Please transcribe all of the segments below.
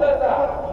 Tetap.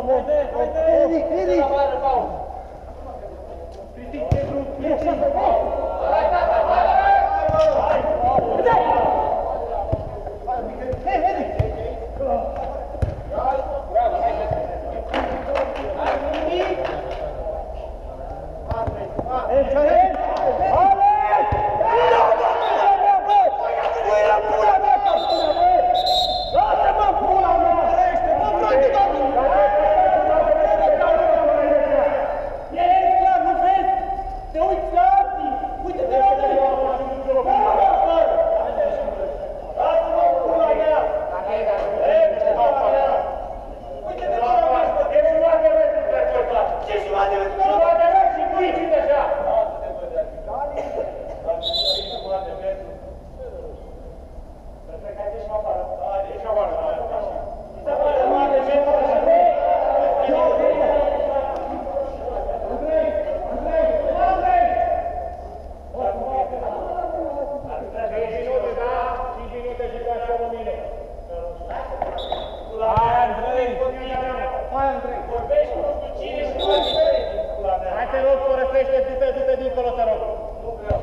Edi, Edi! Hai dincolo, te rog.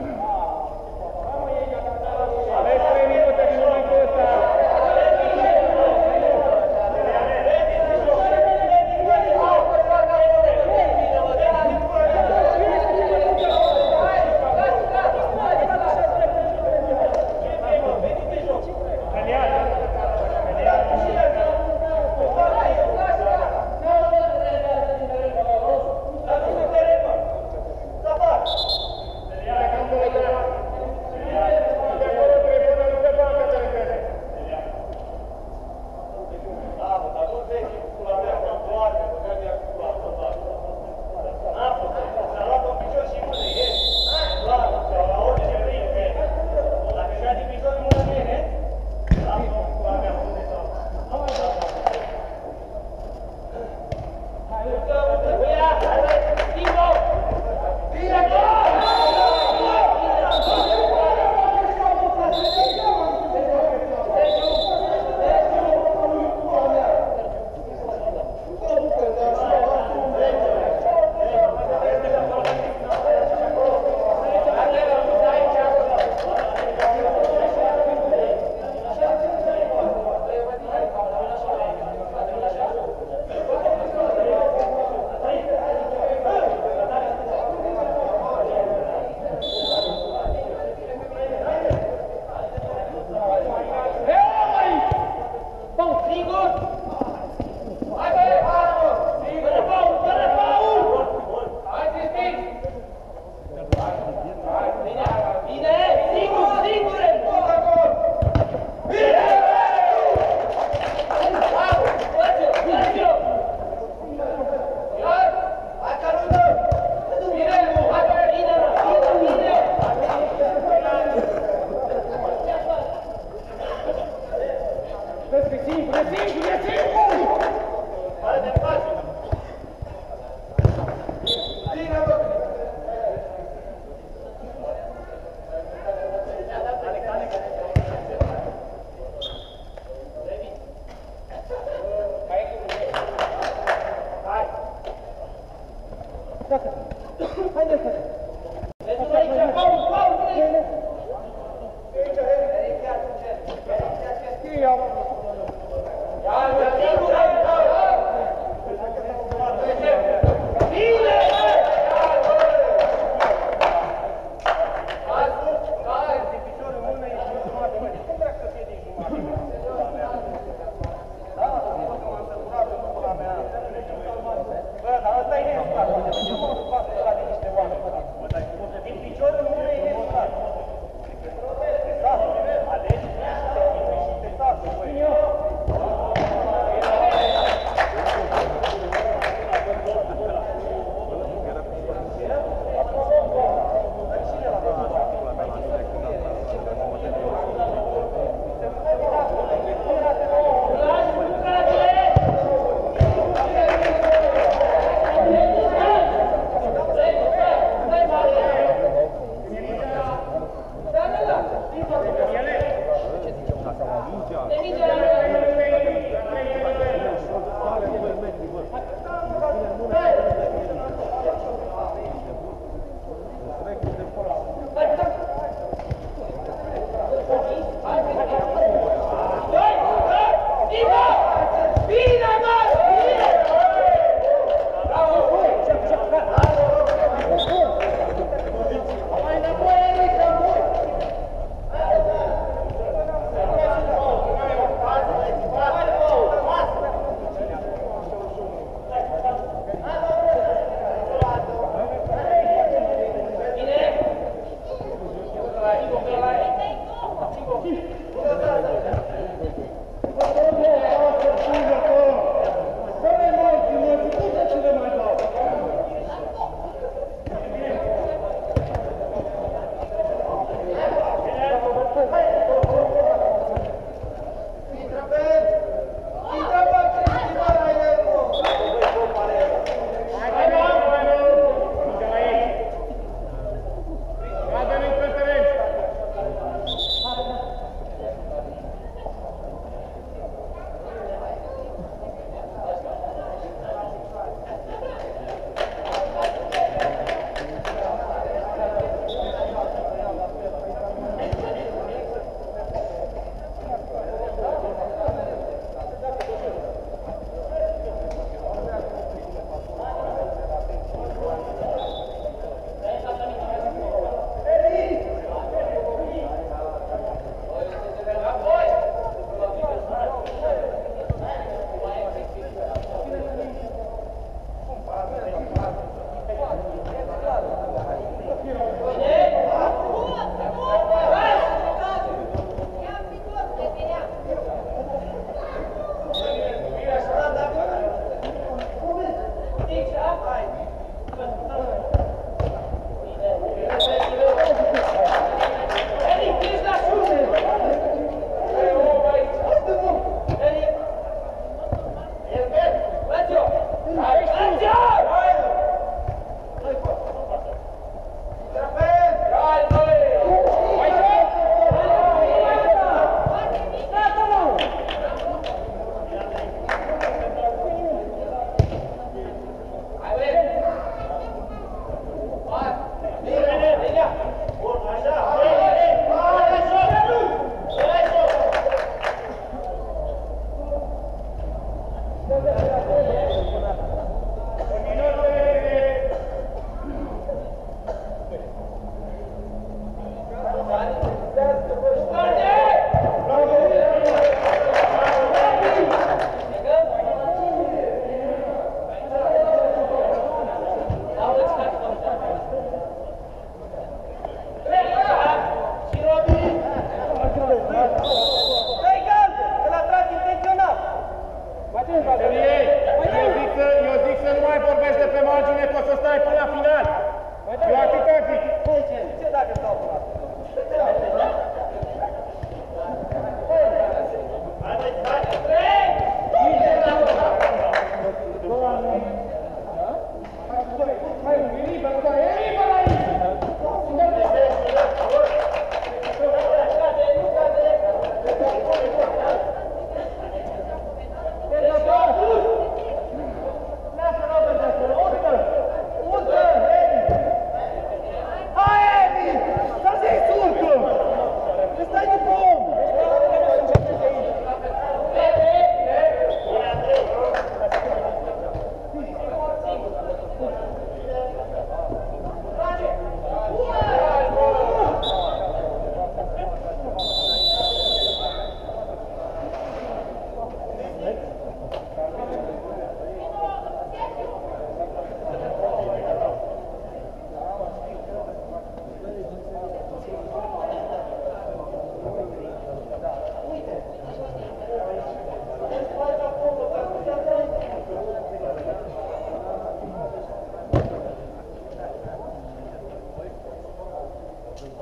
Thank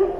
you.